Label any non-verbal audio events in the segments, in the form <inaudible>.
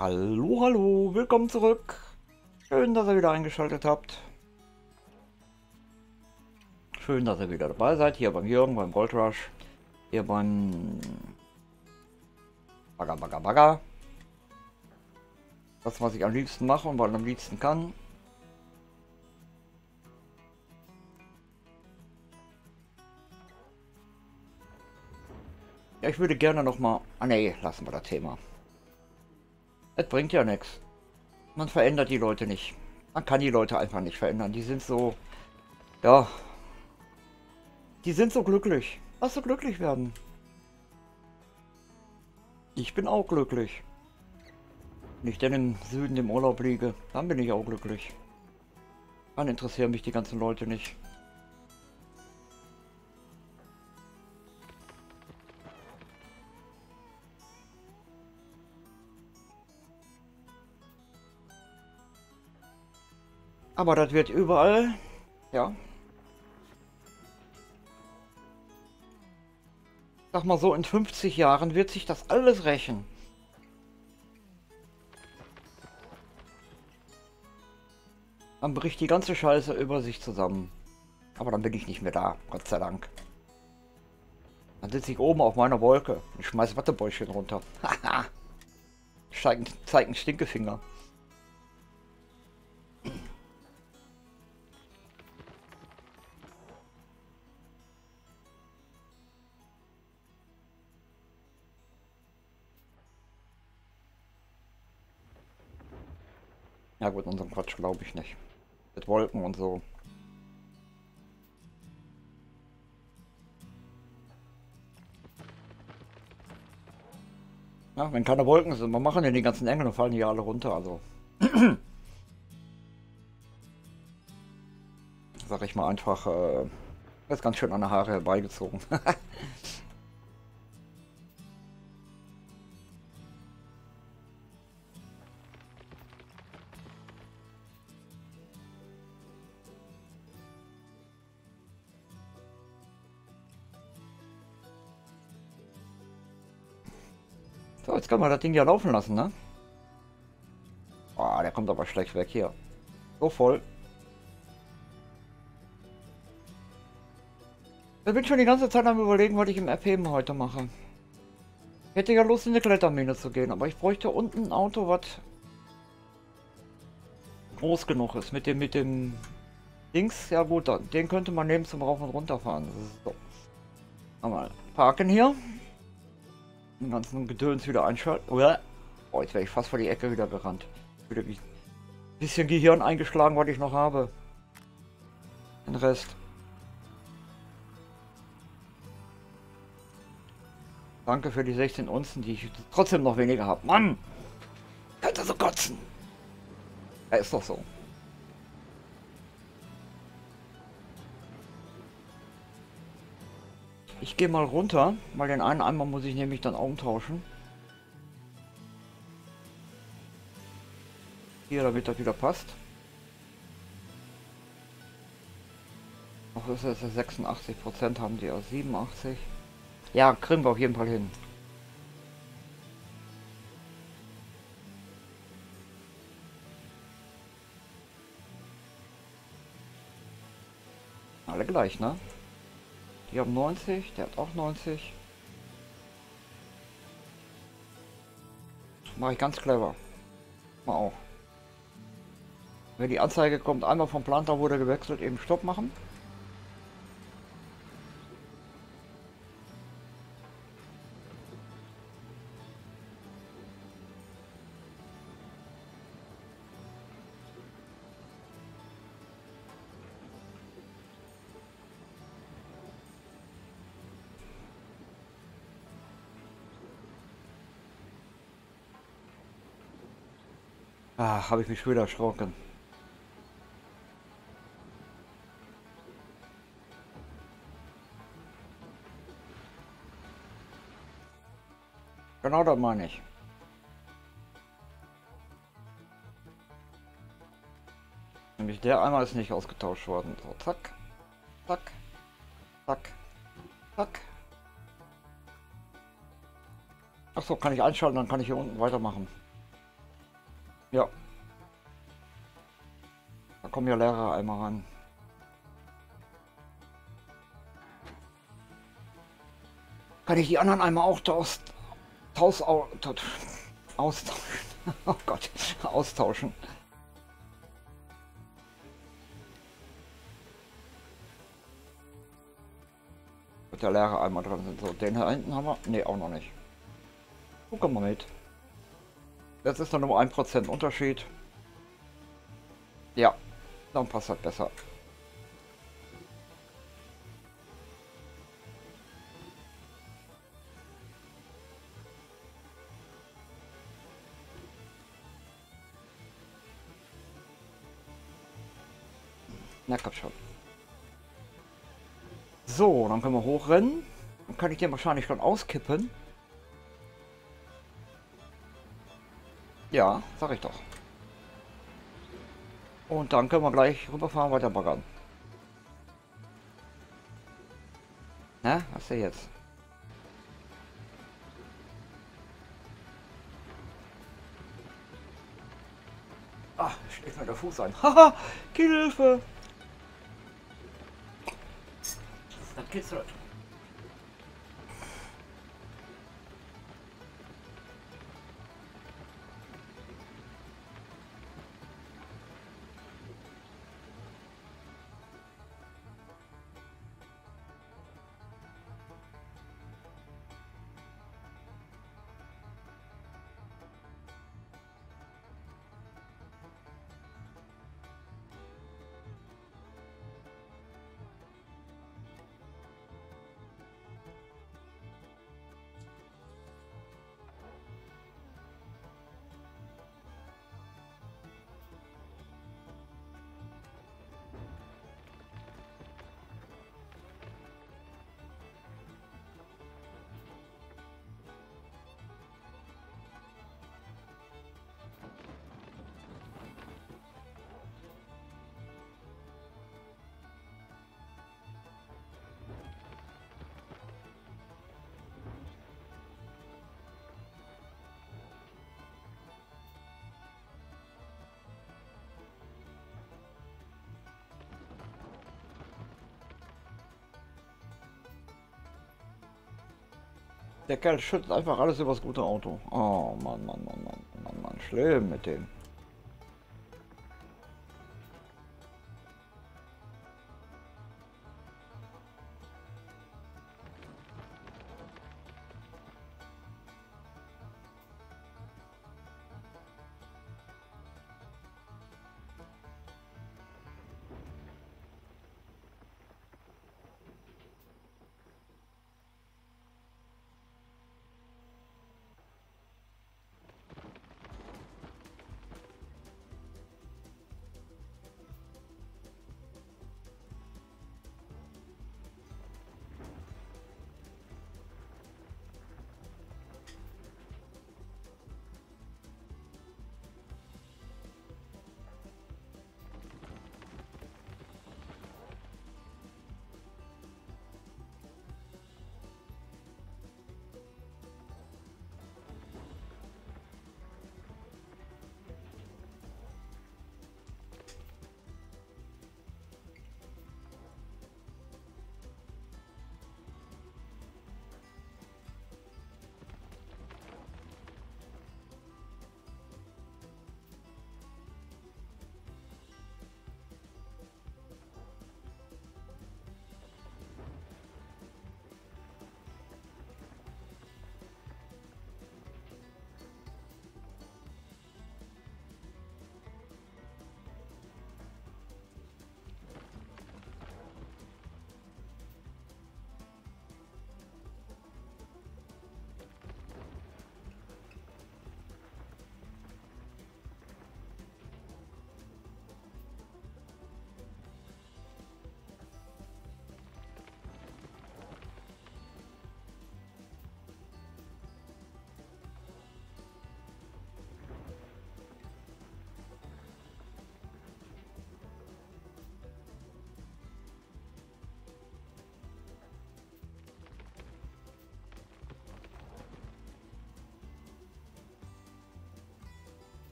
Hallo, hallo, willkommen zurück. Schön, dass ihr wieder eingeschaltet habt. Schön, dass ihr wieder dabei seid, hier beim Jürgen, beim Gold Rush, hier beim Bagger, Bagger, Bagger. Das, was ich am liebsten mache und was am liebsten kann. Ja, ich würde gerne noch mal... Ah ne, lassen wir das Thema. Es bringt ja nichts. Man verändert die Leute nicht. Man kann die Leute einfach nicht verändern. Die sind so... Ja. Die sind so glücklich. Lass du glücklich werden. Ich bin auch glücklich. Wenn ich denn im Süden im Urlaub liege, dann bin ich auch glücklich. Dann interessieren mich die ganzen Leute nicht. Aber das wird überall, ja. Sag mal so, in 50 Jahren wird sich das alles rächen. Dann bricht die ganze Scheiße über sich zusammen. Aber dann bin ich nicht mehr da, Gott sei Dank. Dann sitze ich oben auf meiner Wolke und schmeiß Wattebäuschen runter. <laughs> Haha. zeig, zeig einen Stinkefinger. Ja gut, unseren Quatsch glaube ich nicht. Mit Wolken und so. Ja, wenn keine Wolken sind, wir machen ja die ganzen Engel und fallen die alle runter, also. <clears throat> Sag ich mal einfach, äh, ist ganz schön an der Haare herbeigezogen. <laughs> jetzt können wir das Ding ja laufen lassen, ne? Oh, der kommt aber schlecht weg hier. So voll. Ich bin schon die ganze Zeit am überlegen, was ich im RP heute mache. Ich hätte ja Lust in eine Klettermine zu gehen, aber ich bräuchte unten ein Auto, was groß genug ist. Mit dem, mit dem Dings, ja gut, den könnte man neben zum Rauf und runter fahren. So. Mal parken hier den ganzen Gedöns wieder einschalten. Oh, jetzt wäre ich fast vor die Ecke wieder gerannt. Wieder ein bisschen Gehirn eingeschlagen, was ich noch habe. Den Rest. Danke für die 16 Unzen, die ich trotzdem noch weniger habe. Mann! Könnte so kotzen. Ja, ist doch so. Ich gehe mal runter, weil den einen Eimer muss ich nämlich dann umtauschen. Hier, damit das wieder passt. Ach, ist es 86 Prozent haben die aus 87. Ja, kriegen wir auf jeden Fall hin. Alle gleich, ne? Die haben 90, der hat auch 90. Mache ich ganz clever. Mal auch. Wenn die Anzeige kommt, einmal vom Planter wurde gewechselt, eben Stopp machen. Habe ich mich wieder erschrocken. Genau das meine ich. Nämlich der einmal ist nicht ausgetauscht worden. So, zack, zack, zack, zack. Achso, kann ich einschalten, dann kann ich hier unten weitermachen. Ja. Kommen ja Lehrer einmal ran. Kann ich die anderen einmal auch taus, taus, austauschen? <laughs> Oh Gott, austauschen. Mit der Lehrer einmal dran sind. So, den hier hinten haben wir. Ne, auch noch nicht. Gucken wir mit. Jetzt ist dann nur ein Prozent Unterschied. Ja, dann passt das besser. Na komm schon. So, dann können wir hochrennen. Dann kann ich den wahrscheinlich schon auskippen. Ja, sag ich doch. Und dann können wir gleich rüberfahren, weiter baggern. Na, was ist jetzt? Ah, schlägt mir der Fuß ein. <laughs> Haha, Hilfe! Das kitzelt. Der Kerl schüttet einfach alles über das gute Auto. Oh Mann, Mann, Mann, Mann, Mann, Mann, schlimm mit dem.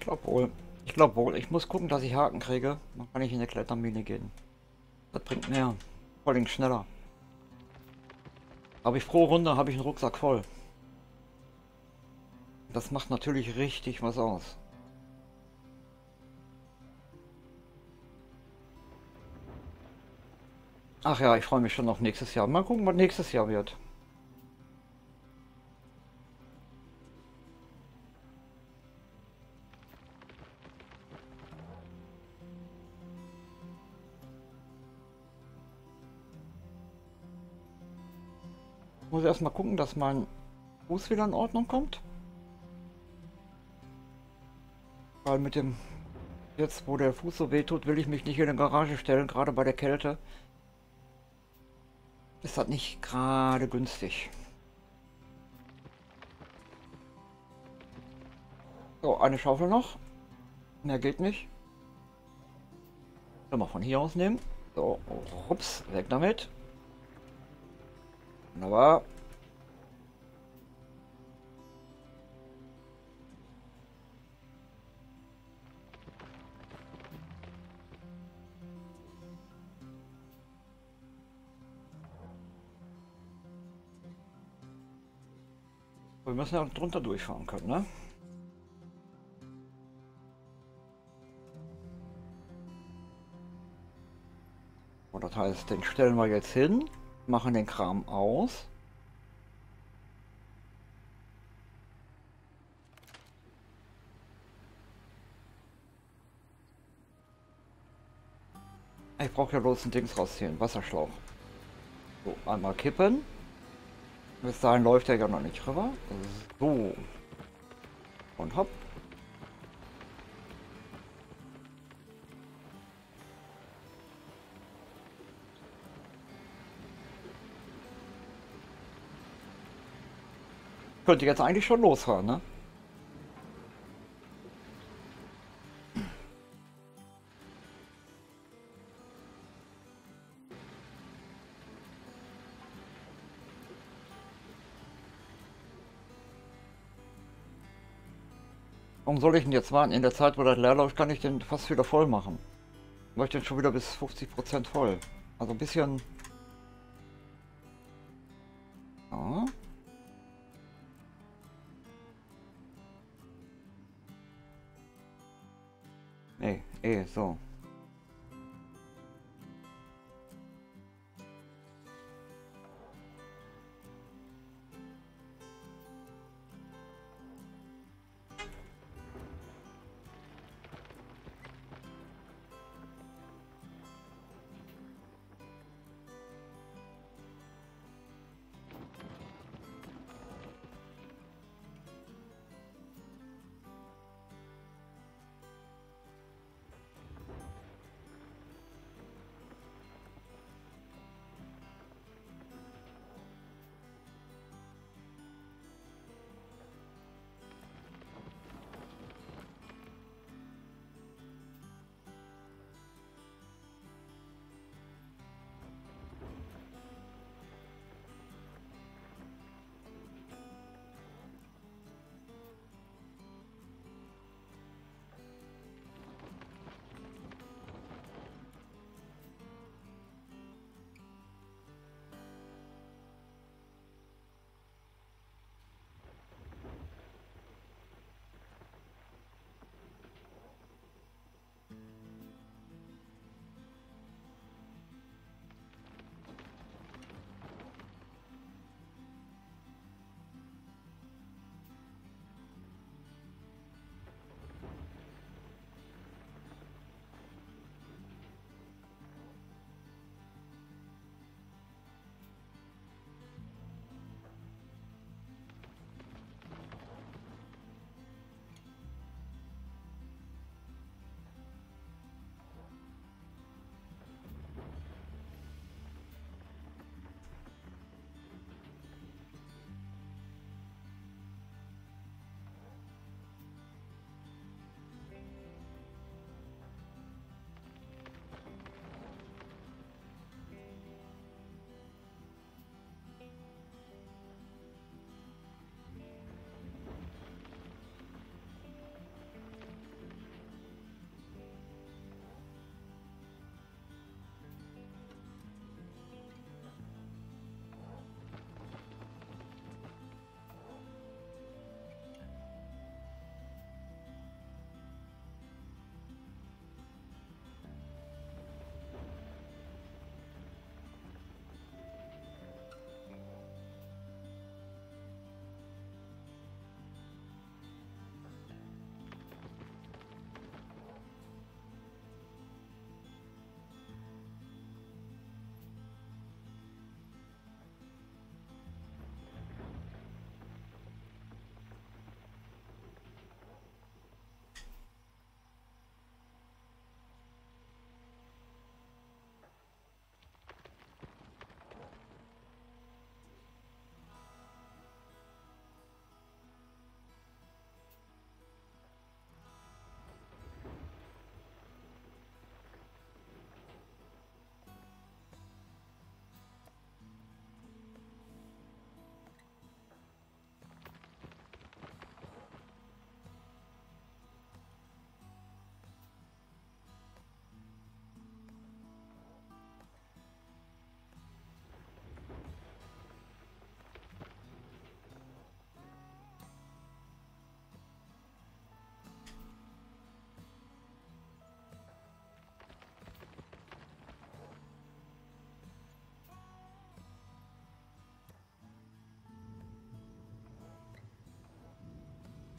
Ich glaube wohl. Ich glaube wohl. Ich muss gucken, dass ich Haken kriege. Dann kann ich in eine Klettermine gehen. Das bringt mehr. Vor allem schneller. Habe ich pro Runde, habe ich einen Rucksack voll. Das macht natürlich richtig was aus. Ach ja, ich freue mich schon auf nächstes Jahr. Mal gucken, was nächstes Jahr wird. Erstmal gucken, dass mein Fuß wieder in Ordnung kommt. Weil mit dem jetzt, wo der Fuß so weh tut, will ich mich nicht in die Garage stellen, gerade bei der Kälte ist das nicht gerade günstig. So, eine Schaufel noch. Mehr geht nicht. Können wir von hier aus nehmen. So, ups, weg damit. Wunderbar. Wir müssen ja drunter durchfahren können, ne? Und das heißt, den stellen wir jetzt hin, machen den Kram aus. Ich brauche ja bloß ein Dings rausziehen, Wasserschlauch. So, einmal kippen. Bis dahin läuft er ja noch nicht rüber. So. Und hopp. Könnte jetzt eigentlich schon losfahren, ne? Soll ich denn jetzt warten? In der Zeit, wo das leer läuft, kann ich den fast wieder voll machen. Ich möchte den schon wieder bis 50% voll. Also ein bisschen... Ja. Nee, eh, so.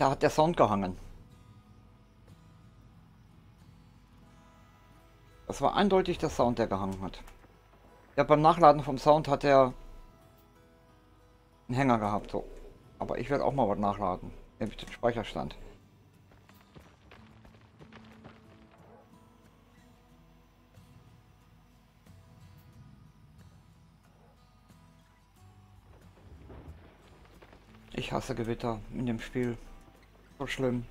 Da hat der Sound gehangen. Das war eindeutig der Sound, der gehangen hat. Ja, beim Nachladen vom Sound hat er einen Hänger gehabt. So. Aber ich werde auch mal was nachladen. Nämlich den Speicherstand. Ich hasse Gewitter in dem Spiel. So schlimm.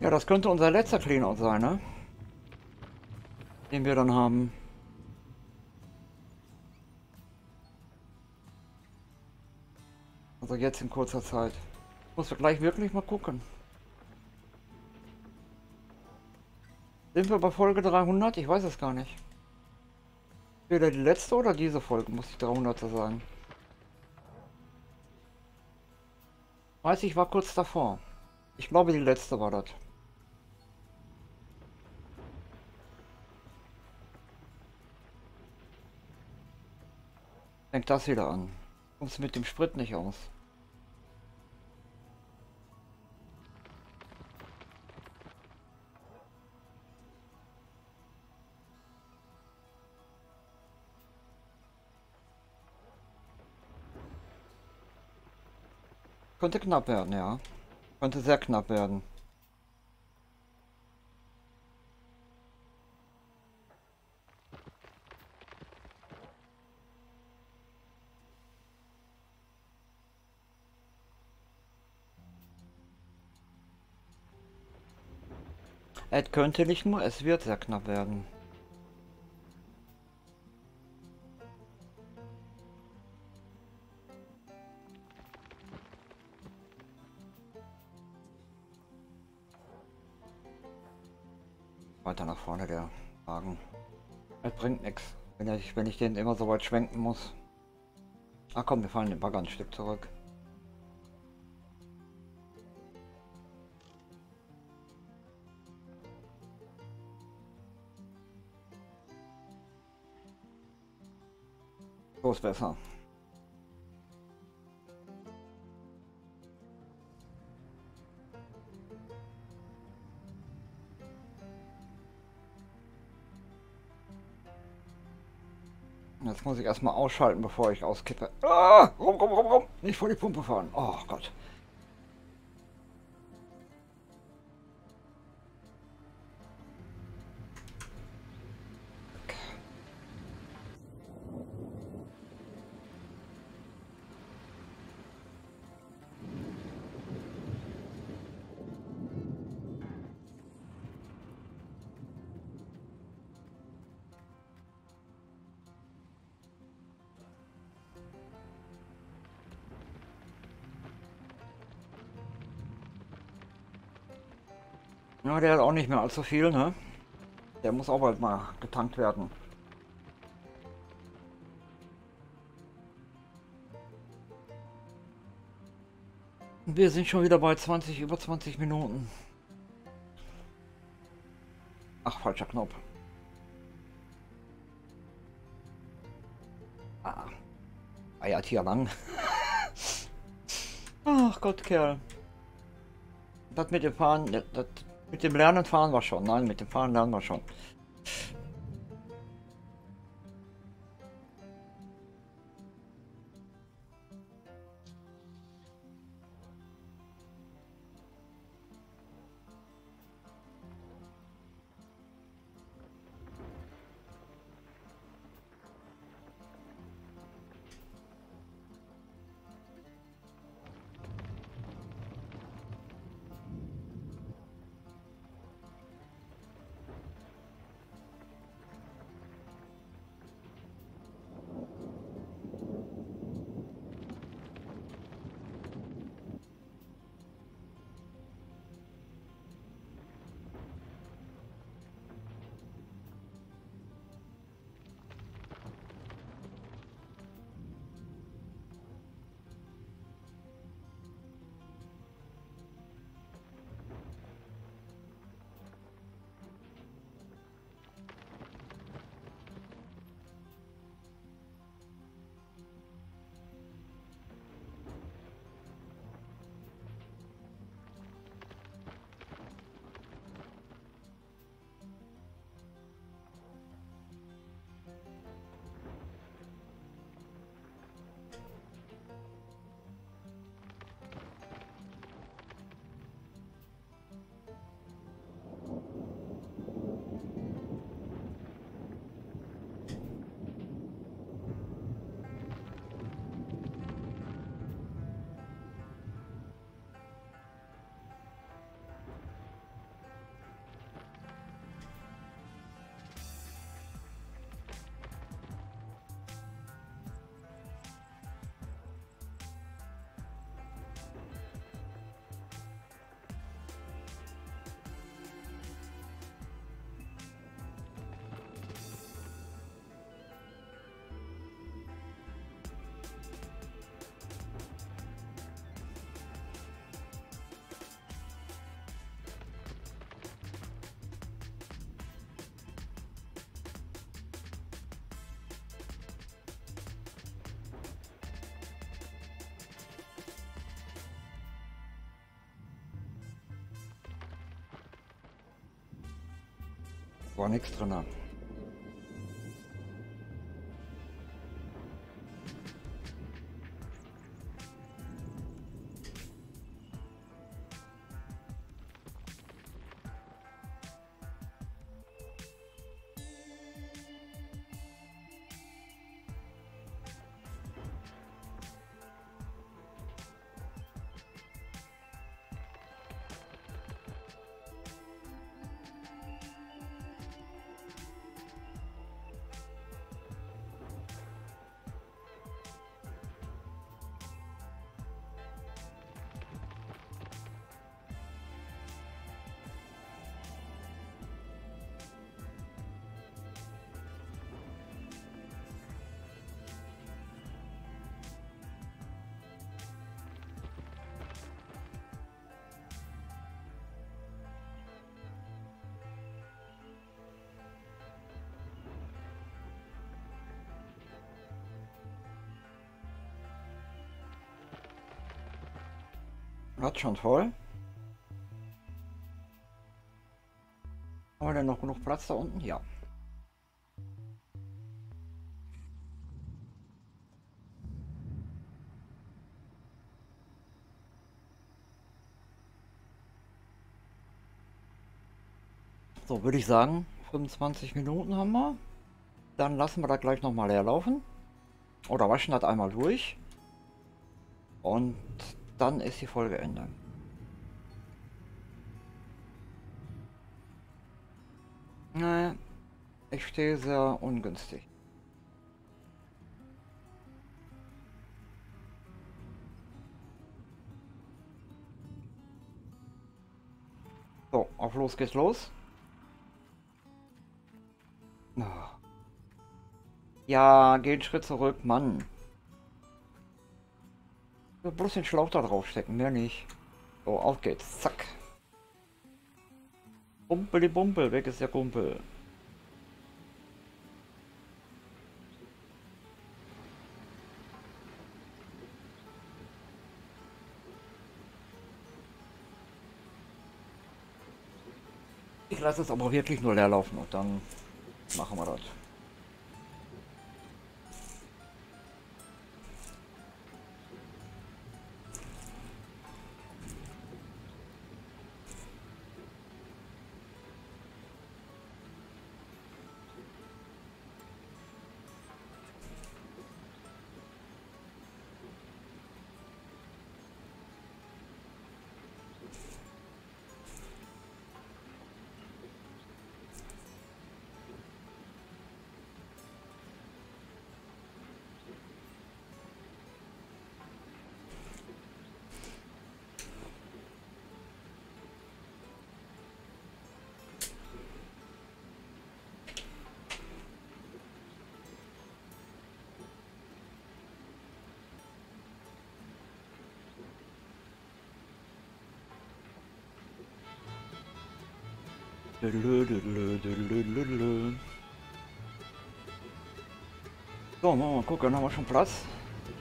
Ja, das könnte unser letzter Cleanout sein, ne? Den wir dann haben. Also jetzt in kurzer Zeit. Muss wir gleich wirklich mal gucken. Sind wir bei Folge 300? Ich weiß es gar nicht. Entweder die letzte oder diese Folge muss die 300 sein. Weiß ich war kurz davor. Ich glaube die letzte war das. Fängt das wieder an. Kommst mit dem Sprit nicht aus. Könnte knapp werden, ja. Könnte sehr knapp werden. Es könnte nicht nur, es wird sehr knapp werden. Weiter nach vorne der Wagen. Es bringt nichts, wenn ich, wenn ich den immer so weit schwenken muss. Ach komm, wir fahren den Bagger ein Stück zurück. So ist besser. Jetzt muss ich erstmal ausschalten, bevor ich auskippe. Ah, rum, rum, rum, rum. Nicht vor die Pumpe fahren. Oh Gott. Ja, der hat auch nicht mehr allzu viel, ne? Der muss auch bald mal getankt werden. Wir sind schon wieder bei 20, über 20 Minuten. Ach, falscher Knopf. Ah. Eiert hier lang. Ach Gott, Kerl. Das mit dem Fahren, das, das mit dem Lernen fahren wir schon. Nein, mit dem Fahren lernen wir schon. War nichts drin. Hat schon voll. Haben wir denn noch genug Platz da unten? Ja. So, würde ich sagen, 25 Minuten haben wir. Dann lassen wir da gleich nochmal leer laufen. Oder waschen das einmal durch. Und dann ist die Folge Ende. Naja, ich stehe sehr ungünstig. So, auf los geht's los. Ja, geh einen Schritt zurück, Mann. Bloß den Schlauch da draufstecken, mehr nicht. So, auf geht's. Zack. Bumpel die Bumpel, weg ist der Kumpel. Ich lasse es aber wirklich nur leer laufen und dann machen wir das. So, mal gucken, haben wir schon Platz?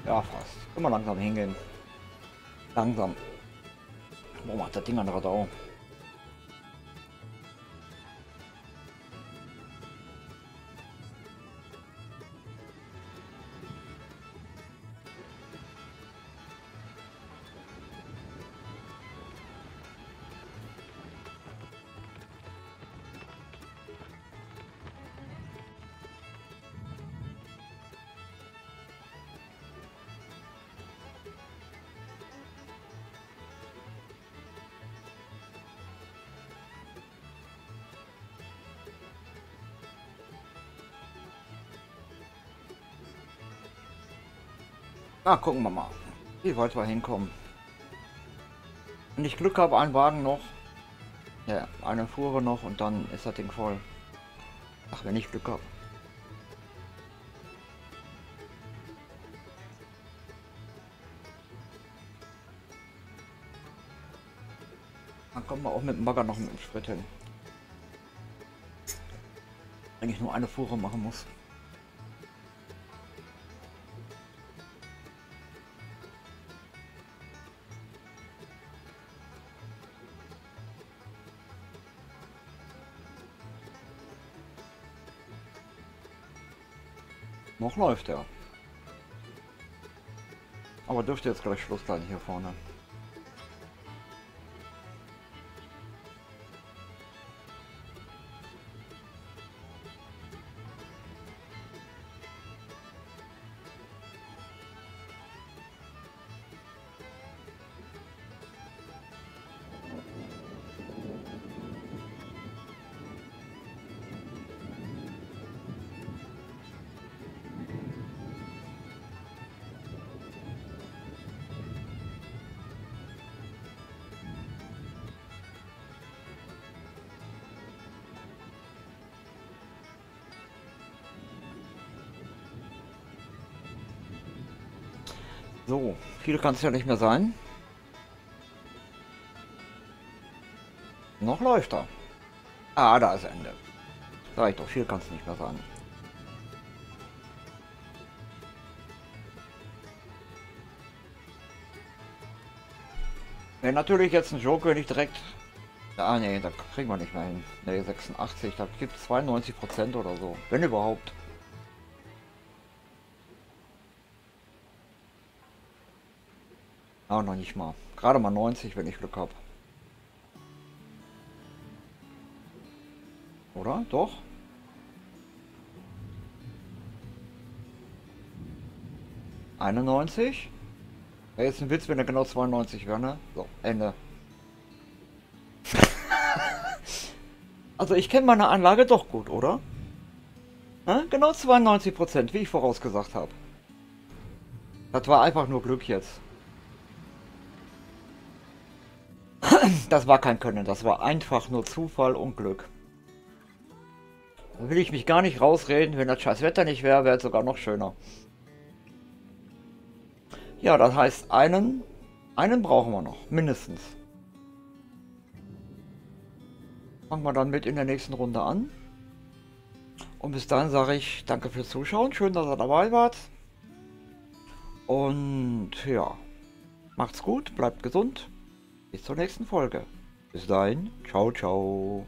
Ja, fast. Können wir langsam hingehen. Langsam. Wo macht das Ding an Radau? Na, gucken wir mal, wie weit wir hinkommen. Wenn ich Glück habe, ein Wagen noch. Ja, eine Fuhre noch und dann ist das Ding voll. Ach, wenn ich Glück habe. Dann kommen wir auch mit dem Bagger noch mit dem Sprit hin. Wenn ich nur eine Fuhre machen muss. Noch läuft er. Aber dürfte jetzt gleich Schluss sein hier vorne. So, viel kann es ja nicht mehr sein. Noch läuft er. Ah, da ist Ende. Sag ich doch, viel kann es nicht mehr sein. Wenn natürlich jetzt ein Joker nicht direkt... Ah ne, da kriegen wir nicht mehr hin. Ne, 86, da gibt es 92% oder so. Wenn überhaupt. Ah, noch nicht mal. Gerade mal 90, wenn ich Glück habe. Oder? Doch? Einundneunzig? Ja, jetzt ein Witz, wenn er genau 92 wäre, ne? So, Ende. <laughs> also ich kenne meine Anlage doch gut, oder? Ja, genau 92%, wie ich vorausgesagt habe. Das war einfach nur Glück jetzt. Das war kein Können, das war einfach nur Zufall und Glück. Da will ich mich gar nicht rausreden, wenn das scheiß Wetter nicht wäre, wäre es sogar noch schöner. Ja, das heißt, einen, einen brauchen wir noch, mindestens. Fangen wir dann mit in der nächsten Runde an. Und bis dahin sage ich danke fürs Zuschauen, schön, dass ihr dabei wart. Und ja, macht's gut, bleibt gesund. Bis zur nächsten Folge. Bis dahin, ciao, ciao.